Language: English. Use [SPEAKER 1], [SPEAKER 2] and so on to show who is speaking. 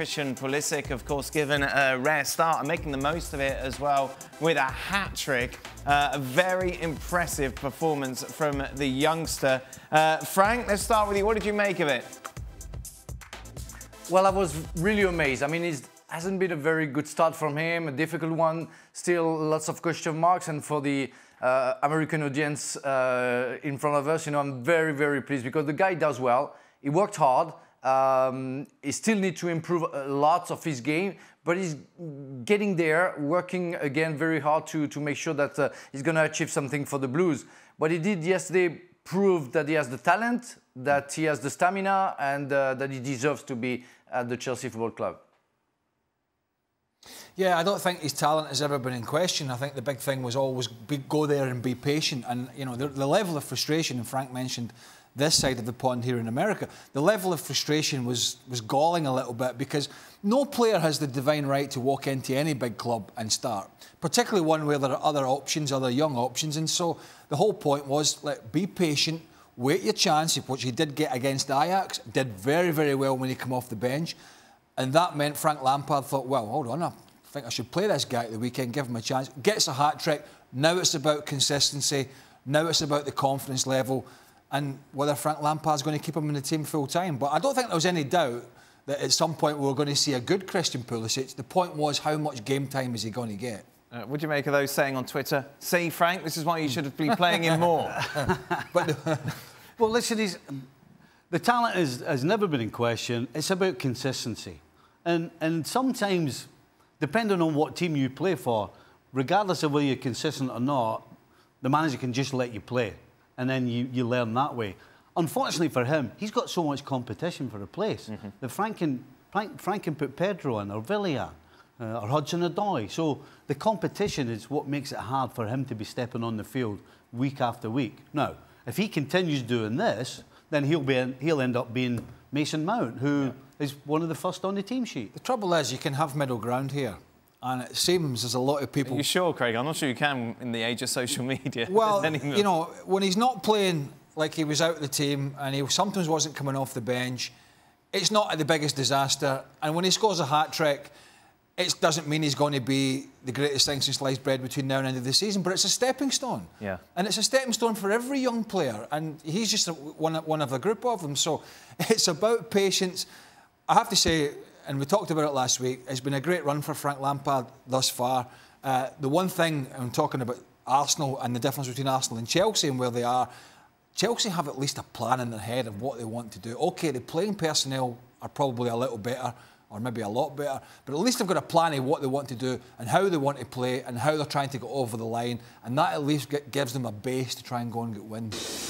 [SPEAKER 1] Christian Pulisic, of course, given a rare start and making the most of it as well with a hat trick. Uh, a very impressive performance from the youngster. Uh, Frank, let's start with you. What did you make of it?
[SPEAKER 2] Well, I was really amazed. I mean, it hasn't been a very good start from him, a difficult one, still lots of question marks. And for the uh, American audience uh, in front of us, you know, I'm very, very pleased because the guy does well. He worked hard. Um, he still needs to improve lots of his game, but he's getting there, working again very hard to, to make sure that uh, he's going to achieve something for the Blues. What he did yesterday proved that he has the talent, that he has the stamina, and uh, that he deserves to be at the Chelsea Football Club.
[SPEAKER 3] Yeah, I don't think his talent has ever been in question. I think the big thing was always be, go there and be patient. And, you know, the, the level of frustration, and Frank mentioned this side of the pond here in America, the level of frustration was, was galling a little bit because no player has the divine right to walk into any big club and start, particularly one where there are other options, other young options. And so the whole point was like, be patient, wait your chance, which he did get against Ajax, did very, very well when he came off the bench. And that meant Frank Lampard thought, well, hold on, I think I should play this guy at the weekend, give him a chance. Gets a hat trick. Now it's about consistency. Now it's about the confidence level and whether Frank Lampard's going to keep him in the team full time. But I don't think there was any doubt that at some point we were going to see a good Christian Pulisic. The point was how much game time is he going to get?
[SPEAKER 1] Uh, what do you make of those saying on Twitter, see, Frank, this is why you should be playing him more?
[SPEAKER 4] but, well, listen, he's, the talent is, has never been in question. It's about consistency. And, and sometimes, depending on what team you play for, regardless of whether you're consistent or not, the manager can just let you play and then you, you learn that way. Unfortunately for him, he's got so much competition for a place. Mm -hmm. The Frank can, Frank, Frank can put Pedro in, or Willian, uh, or Hudson-Odoi. So the competition is what makes it hard for him to be stepping on the field week after week. Now, if he continues doing this, then he'll, be in, he'll end up being Mason Mount, who yeah. is one of the first on the team sheet.
[SPEAKER 3] The trouble is, you can have middle ground here. And it seems there's a lot of people.
[SPEAKER 1] Are you sure, Craig? I'm not sure you can in the age of social media.
[SPEAKER 3] Well, you know, when he's not playing like he was out of the team and he sometimes wasn't coming off the bench, it's not the biggest disaster. And when he scores a hat trick, it doesn't mean he's going to be the greatest thing since sliced bread between now and end of the season, but it's a stepping stone.
[SPEAKER 1] Yeah.
[SPEAKER 3] And it's a stepping stone for every young player, and he's just one, one of a group of them. So it's about patience. I have to say, and we talked about it last week, it's been a great run for Frank Lampard thus far. Uh, the one thing I'm talking about Arsenal and the difference between Arsenal and Chelsea and where they are, Chelsea have at least a plan in their head of what they want to do. OK, the playing personnel are probably a little better or maybe a lot better, but at least they've got a plan of what they want to do and how they want to play and how they're trying to get over the line, and that at least gives them a base to try and go and get wins.